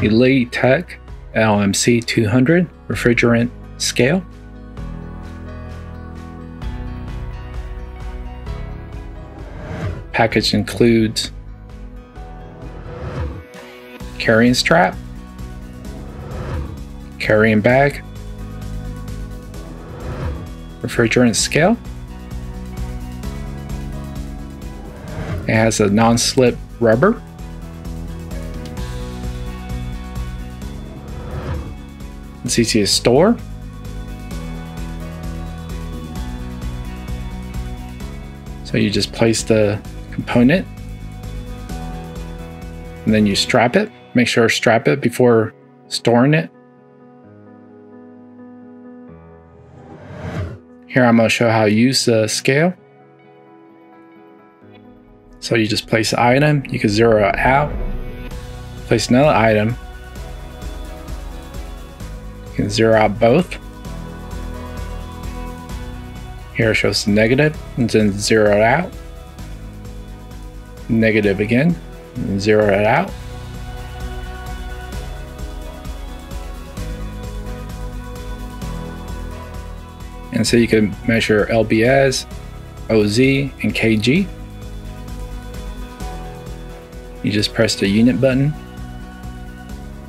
Elitech LMC 200 refrigerant scale. Package includes carrying strap, carrying bag, refrigerant scale. It has a non-slip rubber. Easy store. So you just place the component and then you strap it. Make sure to strap it before storing it. Here I'm going to show how to use the scale. So you just place the item, you can zero it out, place another item, can zero out both. Here shows negative and then zero it out. Negative again, and zero it out. And so you can measure LBS, OZ, and KG. You just press the unit button,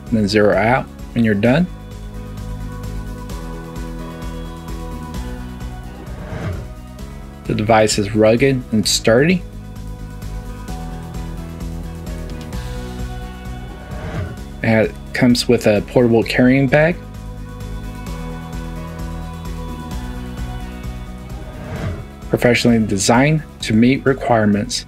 and then zero out, and you're done. The device is rugged and sturdy. It comes with a portable carrying bag. Professionally designed to meet requirements